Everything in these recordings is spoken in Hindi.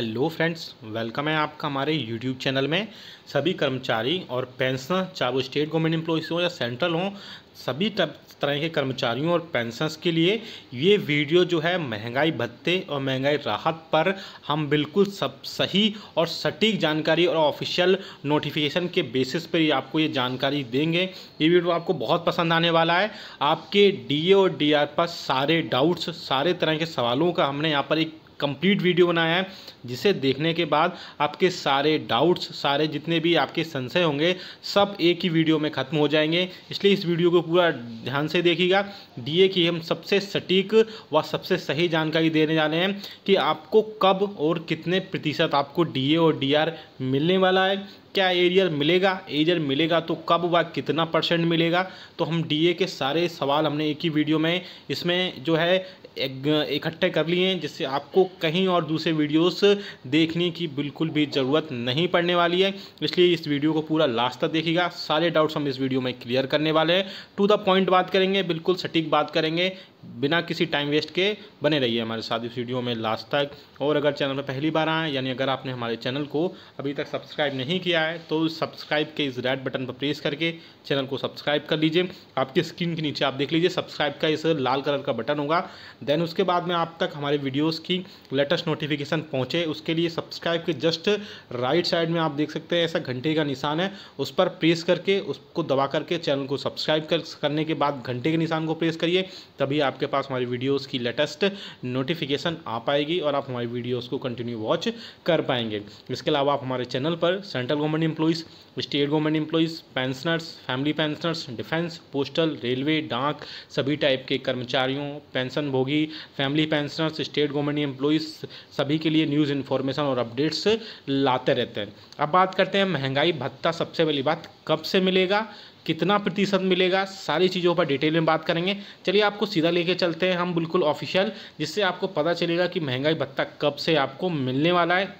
हेलो फ्रेंड्स वेलकम है आपका हमारे यूट्यूब चैनल में। सभी कर्मचारी और पेंशनर चाहे वो स्टेट गवर्नमेंट एम्प्लॉयज़ हो या सेंट्रल हो, सभी तरह के कर्मचारियों और पेंशनर्स के लिए ये वीडियो जो है महँगाई भत्ते और महँगाई राहत पर हम बिल्कुल सब सही और सटीक जानकारी और ऑफिशियल नोटिफिकेशन के बेसिस पर ही आपको ये जानकारी देंगे। ये वीडियो आपको बहुत पसंद आने वाला है। आपके डीए और डीआर पर सारे डाउट्स सारे तरह के सवालों का हमने यहाँ पर एक कंप्लीट वीडियो बनाया है, जिसे देखने के बाद आपके सारे डाउट्स सारे जितने भी आपके संशय होंगे, सब एक ही वीडियो में ख़त्म हो जाएँगे। इसलिए इस वीडियो को पूरा ध्यान से देखिएगा। डीए की हम सबसे सटीक व सबसे सही जानकारी देने जा रहे हैं कि आपको कब और कितने प्रतिशत आपको डीए और डीआर मिलने वाला है। क्या एरियर मिलेगा? एरियर मिलेगा तो कब व कितना परसेंट मिलेगा? तो हम डीए के सारे सवाल हमने एक ही वीडियो में इसमें जो है इकट्ठे कर लिए हैं, जिससे आपको कहीं और दूसरे वीडियोस देखने की बिल्कुल भी ज़रूरत नहीं पड़ने वाली है। इसलिए इस वीडियो को पूरा लास्ट तक देखिएगा। सारे डाउट्स हम इस वीडियो में क्लियर करने वाले हैं। टू द पॉइंट बात करेंगे, बिल्कुल सटीक बात करेंगे। बिना किसी टाइम वेस्ट के बने रहिए हमारे साथ इस वीडियो में लास्ट तक। और अगर चैनल पर पहली बार आए, यानी अगर आपने हमारे चैनल को अभी तक सब्सक्राइब नहीं किया है तो सब्सक्राइब के इस रेड बटन पर प्रेस करके चैनल को सब्सक्राइब कर लीजिए। आपकी स्क्रीन के नीचे आप देख लीजिए सब्सक्राइब का इस लाल कलर का बटन होगा। देन उसके बाद में आप तक हमारे वीडियोज़ की लेटेस्ट नोटिफिकेशन पहुँचे। उसके लिए सब्सक्राइब के जस्ट राइट साइड में आप देख सकते हैं, ऐसा घंटे का निशान है। उस पर प्रेस करके, उसको दबा करके चैनल को सब्सक्राइब करने के बाद घंटे के निशान को प्रेस करिए। तभी आपके पास हमारी वीडियोस की लेटेस्ट नोटिफिकेशन आ पाएगी और आप हमारी वीडियोस को कंटिन्यू वॉच कर पाएँगे। इसके अलावा आप हमारे चैनल पर central government employees state government employees pensioners family pensioners defence postal railway डाक, सभी टाइप के कर्मचारियों पेंशन भोगी family pensioners state government employees सभी के लिए न्यूज़ इन्फॉर्मेशन और अपडेट्स लाते रहते हैं। अब बात करते हैं महँगाई, भत्ता सबसे पहली बात कब से मिलेगा, कितना प्रतिशत मिलेगा, सारी चीज़ों पर डिटेल में बात करेंगे। चलिए आपको सीधा लेके चलते हैं हम बिल्कुल ऑफिशियल, जिससे आपको पता चलेगा कि महँगाई भत्ता कब से आपको मिलने वाला है।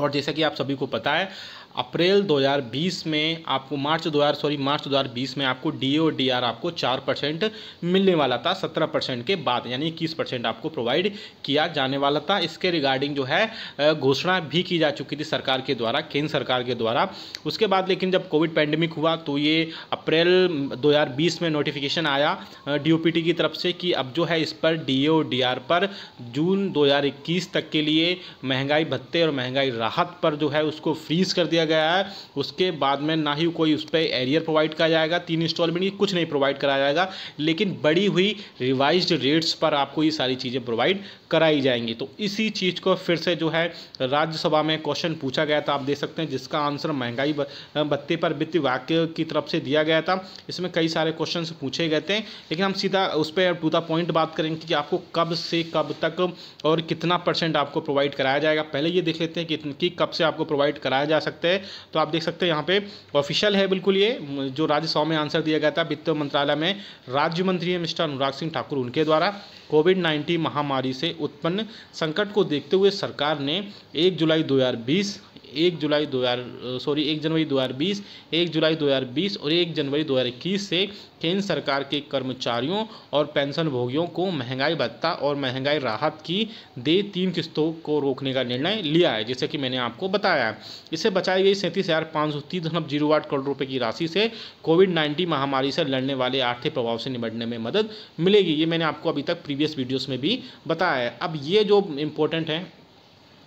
और जैसा कि आप सभी को पता है अप्रैल 2020 में आपको मार्च 2000 सॉरी, मार्च 2020 में आपको डी और डी आर आपको चार परसेंट मिलने वाला था, सत्रह परसेंट के बाद, यानी इक्कीस परसेंट आपको प्रोवाइड किया जाने वाला था। इसके रिगार्डिंग जो है घोषणा भी की जा चुकी थी सरकार के द्वारा, केंद्र सरकार के द्वारा। उसके बाद लेकिन जब कोविड पैंडमिक हुआ तो ये अप्रैल 2020 में नोटिफिकेशन आया डीओपीटी की तरफ़ से कि अब जो है इस पर डी और डी आर पर जून दो हज़ार इक्कीस तक के लिए महँगाई भत्ते और महँगाई राहत पर जो है उसको फ्रीज कर दिया दिया गया है। उसके बाद में ना ही कोई उस पर एरियर प्रोवाइड कराया जाएगा, तीन इंस्टॉलमेंट कुछ नहीं प्रोवाइड कराया जाएगा, लेकिन बड़ी हुई रिवाइज रेट्स पर आपको ये सारी चीज़ें प्रोवाइड कराई जाएँगी। तो इसी चीज़ को फिर से जो है, राज्यसभा में क्वेश्चन पूछा गया था, आप देख सकते हैं, जिसका आंसर महँगाई भत्ते पर वित्त विभाग की तरफ़ से दिया गया था। इसमें कई सारे क्वेश्चन पूछे गए थे, लेकिन हम सीधा उस पर टू द पॉइंट बात करेंगे कि आपको कब से कब तक और कितना परसेंट आपको प्रोवाइड कराया जाएगा। पहले ये देख लेते हैं कि कब से आपको प्रोवाइड कराया जा सकता है। है तो आप देख सकते हैं यहाँ पे ऑफिशियल है बिल्कुल ये, जो राज्यसभा में आंसर दिया गया था, वित्त मंत्रालय में राज्य मंत्री है मिस्टर अनुराग सिंह ठाकुर उनके द्वारा। कोविड 19 महामारी से उत्पन्न संकट को देखते हुए सरकार ने 1 जुलाई 2020 एक जुलाई दो हज़ार, सॉरी, एक जनवरी दो हज़ार बीस, एक जुलाई दो हज़ार बीस और एक जनवरी दो हज़ार इक्कीस से केंद्र सरकार के कर्मचारियों और पेंशन भोगियों को महँगाई भत्ता और महँगाई राहत की दे तीन किस्तों को रोकने का निर्णय लिया है, जैसे कि मैंने आपको बताया। इससे बचाई गई सैंतीस हज़ार पाँच सौ तीस दशमलव ज़ीरो आठ करोड़ रुपये की राशि से कोविड नाइन्टीन महामारी से लड़ने वाले आर्थिक प्रभाव से निपटने में मदद मिलेगी। ये मैंने आपको अभी तक प्रीवियस वीडियोज़ में भी बताया है। अब ये जो इम्पोर्टेंट है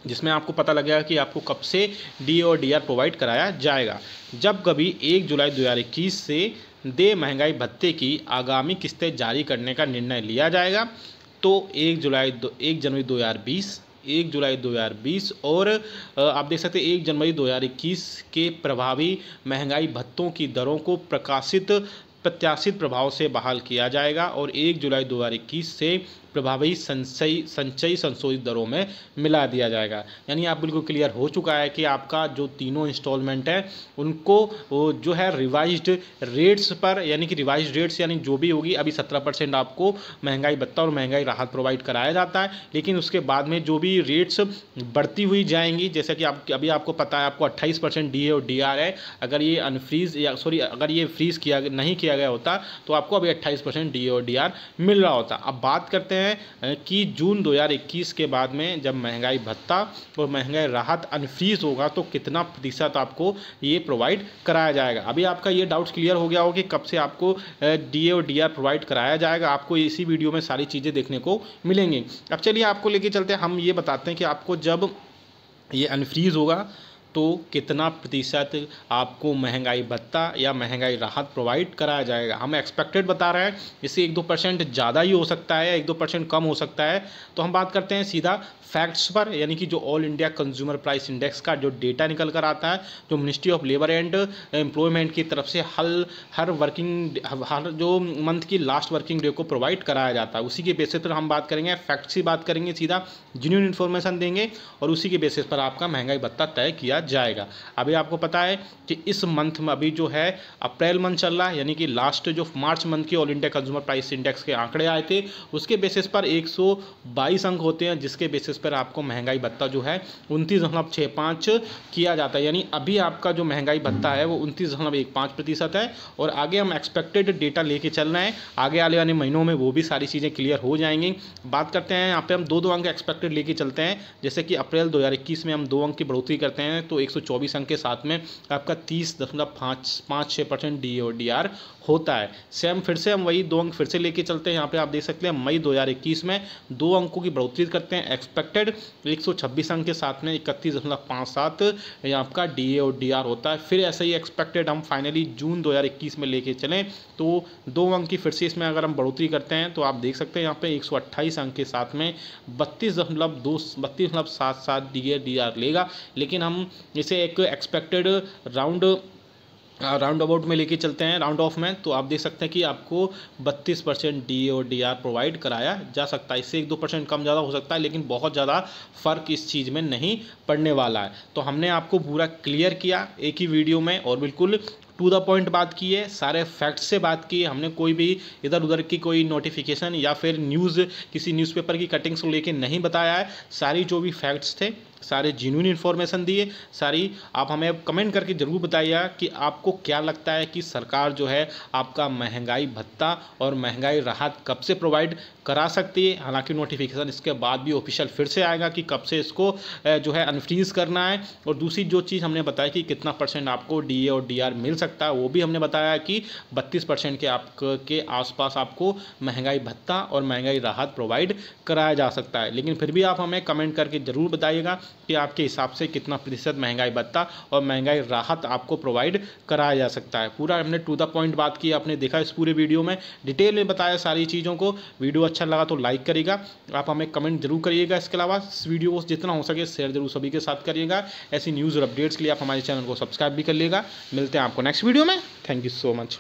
जिसमें आपको पता लगेगा कि आपको कब से डी और डी प्रोवाइड कराया जाएगा। जब कभी एक जुलाई 2021 से दे महँगाई भत्ते की आगामी किस्तें जारी करने का निर्णय लिया जाएगा तो एक जुलाई दो, एक जनवरी 2020 एक जुलाई 2020 और आप देख सकते हैं एक जनवरी 2021 के प्रभावी महँगाई भत्तों की दरों को प्रकाशित, प्रत्याशित प्रभाव से बहाल किया जाएगा और एक जुलाई 2021 से प्रभावी संचयी संचयी संशोधित दरों में मिला दिया जाएगा। यानी आप बिल्कुल क्लियर हो चुका है कि आपका जो तीनों इंस्टॉलमेंट है, उनको जो है रिवाइज्ड रेट्स पर, यानी कि रिवाइज रेट्स यानी जो भी होगी, अभी सत्रह परसेंट आपको महँगाई भत्ता और महँगाई राहत प्रोवाइड कराया जाता है। लेकिन उसके बाद में जो भी रेट्स बढ़ती हुई जाएँगी, जैसे कि आप, अभी आपको पता है, आपको अट्ठाईस परसेंट डी और डी आर है। अगर ये अनफ्रीज या सॉरी अगर ये फ्रीज किया, नहीं किया गया होता तो आपको अभी अट्ठाईस परसेंट डी और डी आर मिल रहा होता। अब बात करते हैं हैं कि जून 2021 के बाद में जब महँगाई भत्ता और महँगाई राहत अनफ्रीज होगा तो कितना प्रतिशत आपको ये प्रोवाइड कराया जाएगा? अभी आपका ये डाउट्स क्लियर हो गया हो कि कब से आपको डीए और डीआर प्रोवाइड कराया जाएगा। आपको इसी वीडियो में सारी चीज़ें देखने को मिलेंगी। अब चलिए आपको लेके चलते हैं। हम ये बताते हैं कि आपको जब ये अनफ्रीज होगा तो कितना प्रतिशत आपको महँगाई भत्ता या महँगाई राहत प्रोवाइड कराया जाएगा? हम एक्सपेक्टेड बता रहे हैं, इससे एक दो परसेंट ज़्यादा ही हो सकता है एक दो परसेंट कम हो सकता है। तो हम बात करते हैं सीधा फैक्ट्स पर, यानी कि जो all India consumer price index का जो डेटा निकल कर आता है, जो ministry of labour and employment की तरफ़ से हल, हर वर्किंग हर जो मंथ की लास्ट वर्किंग डे को प्रोवाइड कराया जाता है। उसी के बेसिस पर हम बात करेंगे फैक्ट्स की बात करेंगे सीधा जिन्यून इन्फॉर्मेशन देंगे, और उसी के बेसिस पर आपका महँगाई भत्ता तय किया जाएगा। अभी आपको पता है कि इस मंथ में अभी जो है, अप्रैल मंथ चल रहा है, यानी कि लास्ट जो मार्च मंथ की all India consumer price index के आंकड़े आए थे, उसके बेसिस पर 122 अंक होते हैं, जिसके बेसिस पर आपको महँगाई भत्ता जो है उनतीस दशमलव छः पाँच किया जाता है। यानी अभी आपका जो महँगाई भत्ता है वो उनतीस दशमलव एक पाँच प्रतिशत है और आगे हम एक्सपेक्टेड डेटा लेके चल रहे हैं। आगे आने वाले महीनों में वो भी सारी चीज़ें क्लियर हो जाएँगी। बात करते हैं, यहाँ पे हम दो दो अंक एक्सपेक्टेड लेके चलते हैं। जैसे कि अप्रैल दो हज़ार इक्कीस में हम दो अंक की बढ़ोतरी करते हैं तो एक सौ चौबीस अंक के साथ में आपका तीस दशमलव पाँच परसेंट डी आर होता है। सेम फिर से हम वही दो अंक फिर से लेके चलते हैं। यहाँ पे आप देख सकते हैं मई 2021 में दो अंकों की बढ़ोतरी करते हैं। एक्सपेक्टेड 126 अंक के साथ में इकतीस दशमलव पाँच सात आपका डी ए और डी आर होता है। फिर ऐसे ही एक्सपेक्टेड हम फाइनली जून 2021 में लेके चलें। तो दो अंक की फिर से इसमें अगर हम बढ़ोतरी करते हैं तो आप देख सकते हैं यहाँ पे एक सौ अट्ठाईस अंक के साथ में बत्तीस दशमलव दो, बत्तीस दशमलव सात सात डी लेगा। लेकिन हम इसे एक एक्सपेक्टेड राउंड राउंड अबाउट में लेके चलते हैं राउंड ऑफ़ में। तो आप देख सकते हैं कि आपको 32 परसेंट डी और डी आर प्रोवाइड कराया जा सकता है। इससे एक दो परसेंट कम ज़्यादा हो सकता है, लेकिन बहुत ज़्यादा फ़र्क इस चीज़ में नहीं पड़ने वाला है। तो हमने आपको पूरा क्लियर किया एक ही वीडियो में और बिल्कुल टू द पॉइंट बात की है, सारे फैक्ट्स से बात की है। हमने कोई भी इधर उधर की कोई नोटिफिकेशन या फिर न्यूज़ किसी न्यूज़पेपर की कटिंग्स को लेके नहीं बताया है। सारी जो भी फैक्ट्स थे सारे जीन्यून इन्फॉर्मेशन दिए। सारी, आप हमें कमेंट करके ज़रूर बताइएगा कि आपको क्या लगता है कि सरकार जो है आपका महँगाई भत्ता और महँगाई राहत कब से प्रोवाइड करा सकती है। हालाँकि नोटिफिकेशन इसके बाद भी ऑफिशियल फिर से आएगा कि कब से इसको जो है अनफ्रीज करना है। और दूसरी जो चीज़ हमने बताया कि कितना परसेंट आपको डीए और डीआर मिल सकता है, वो भी हमने बताया कि बत्तीस परसेंट के आप के आसपास आपको महँगाई भत्ता और महँगाई राहत प्रोवाइड कराया जा सकता है। लेकिन फिर भी आप हमें कमेंट करके ज़रूर बताइएगा कि आपके हिसाब से कितना प्रतिशत महँगाई भत्ता और महँगाई राहत आपको प्रोवाइड कराया जा सकता है। पूरा हमने टू द पॉइंट बात की, आपने देखा इस पूरे वीडियो में। डिटेल में बताया सारी चीज़ों को। वीडियो अच्छा लगा तो लाइक करिएगा। आप हमें कमेंट ज़रूर करिएगा। इसके अलावा इस वीडियो को जितना हो सके शेयर ज़रूर सभी के साथ करिएगा। ऐसी न्यूज़ और अपडेट्स के लिए आप हमारे चैनल को सब्सक्राइब भी कर लीजिएगा मिलते हैं आपको नेक्स्ट वीडियो में। Thank you so much